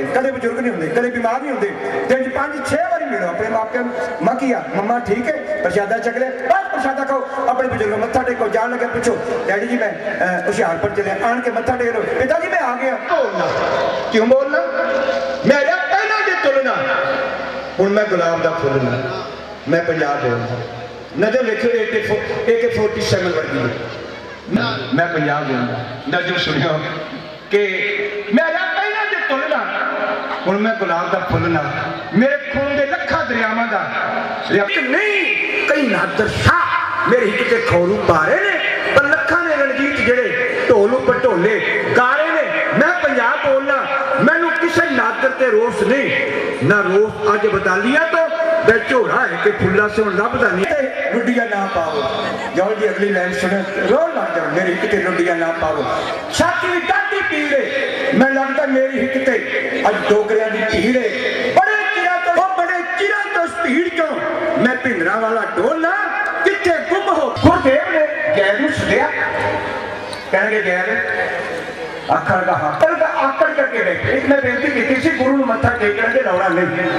ਬਜ਼ੁਰਗ ਨਹੀਂ ਹੁੰਦੇ ਕਦੇ ਬਿਮਾਰ ਨਹੀਂ ਹੁੰਦੇ ਦਿਨ 'ਚ ਪੰਜ ਛੇ ਵਾਰੀ ਮਿਲੋ ਆਪਣੇ ਮਾਪਿਆਂ ਨੂੰ ਮਾਂ ਕੀ ਆ ਮੰਮਾ ਠੀਕ ਹੈ ਪ੍ਰਸ਼ਾਦਾ ਛਕ ਲਿਆ ਬਸ ਪ੍ਰਸ਼ਾਦਾ ਖਾਓ ਆਪਣੇ ਬਜ਼ੁਰਗ ਨੂੰ ਮੱਥਾ ਟੇਕੋ ਜਾਣ ਲੱਗੇ ਪੁੱਛੋ ਡੈਡੀ ਜੀ ਮੈਂ ਅਹ, ਹੁਸ਼ਿਆਰਪੁਰ ਚਲੇ ਆਣ ਕੇ ਮੱਥਾ ਟੇਕ ਲਓ ਪਿਤਾ ਜੀ ਮੈਂ ਆ ਗਿਆ ਬੋਲਣਾ ਕਿਉਂ ਬੋਲਣਾ ਮੇਰਾ ਪਹਿਲਾਂ ਜੇ ਤੁਲਨਾ ਹੁਣ ਮੈਂ ਗੁਲਾਬ ਦਾ ਫੁੱਲ ਨਾ ਮੈਂ ਪੰਜਾਬ ਬੋਲਦਾ ਨਜ਼ਰ ਵੇਖੋ AK 47 ਵਰਗੀ ਹੈ। ਮੈਂ ਪੰਜਾਬ ਬੋਲਦਾ ਨਜ਼ਰ ਸੁਣਿਓ ਕਿ ਮੇਰਾ ਪਹਿਲਾਂ ਜੇ ਤੁਲਨਾ ਹੁਣ ਮੈਂ ਗੁਲਾਬ ਦਾ ਫੁੱਲ ਨਾ ਮੇਰੇ ਖੂਨ ਦੇ ਲੱਖਾਂ ਦਰਿਆਵਾਂ ਦਾ ਰਿਕ ਨਹੀਂ ਕਈ ਨਾਦਰ ਸ਼ਾਹ ਮੇਰੇ ਹਿੱਕ ਤੇ ਖੋਰੂ ਪਾਰੇ ਨੇ ਪਰ ਲੱਖਾਂ ਦੇ ਰਣਜੀਤ ਜਿਹੜੇ ਢੋਲ ਉੱਪਰ ਢੋਲੇ ਗਾਰੇ ਨੇ ਮੈਂ ਪੰਜਾਬ ਬੋਲਣਾ ਮੈਨੂੰ ਕਿਸੇ ਨਾਦਰ ਤੇ ਰੋਸ ਨਹੀਂ ਨਾ ਰੋਸ ਅੱਜ ਬਤਾਲੀਆਂ ਤੋਂ ਬੈ ਝੋੜਾ ਹੈ ਕਿ ਫੁੱਲਾ ਸੇ ਹੁਣ ਲੱਭਦਾ ਨਹੀਂ ਤੇ ਰੁੱਡੀਆਂ ਨਾ ਪਾਵੋ ਜਾਓ ਜੀ ਅਗਲੀ ਲਾਈਨ ਸੁਣੋ ਰੋ ਨਾ ਜਾਓ ਮੇਰੀ ਹਿੱਕ ਤੇ ਰੁੱਡੀਆਂ ਨਾ ਪਾਵੋ ਛਾਤੀ ਵੀ ਡਾਢੀ ਪੀੜੇ ਮੈਂ ਲੱਗਦਾ ਮੇਰੀ ਹਿੱਕ ਤੇ ਅੱਜ ਡੋਗਰਿਆਂ ਦੀ ਭੀੜ ਏ। ਬੜੇ ਚਿਰਾਂ ਤੋਂ ਉਹ ਬੜੇ ਚਿਰਾਂ ਤੋਂ ਭੀੜ ਚੋਂ। ਮੈਂ ਭਿੰਦਰਾ ਵਾਲਾ ਢੋਲਾ ਕਿੱਥੇ ਗੁੰਮ ਹੋ? ਗੁਰਦੇਵ ਨੇ ਗੈਰ ਨੂੰ ਸੁਣਿਆ ਕਹਿਣਗੇ ਗੈਰ ਆਖਰ ਦਾ ਆਕੜ ਦਾ ਆਕੜ ਕਰਕੇ ਬੈਠੇ ਇੱਕ ਮੈਂ ਬੇਨਤੀ ਕੀਤੀ ਸੀ, ਗੁਰੂ ਨੂੰ ਮੱਥਾ ਟੇਕਣ ਦੇ ਲਾਉਣਾ ਨਹੀਂ।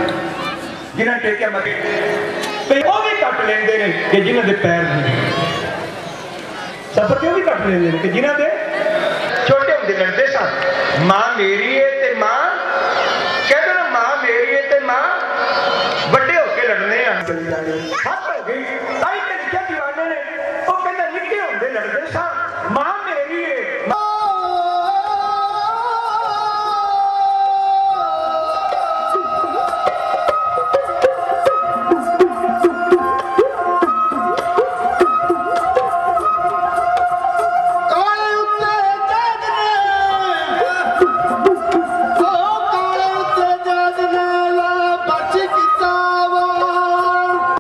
ਜਿਨ੍ਹਾਂ ਟੇਕਿਆ ਮੱਥੇ, ਤੇ ਉਹ ਵੀ ਕੱਟ ਲੈਂਦੇ ਨੇ ਕਿ ਜਿਨ੍ਹਾਂ ਦੇ ਪੈਰ ਨਹੀਂ। ਸਫਰ ਤੇ ਵੀ ਕੱਟ ਲੈਂਦੇ ਨੇ? ਕਿ ਜਿਨ੍ਹਾਂ ਦੇ ਛੋਟੇ ਹੁੰਦੇ ਲੜਦੇ ਸਨ ਮਾਂ ਮੇਰੀ चली जाती है हर पर भी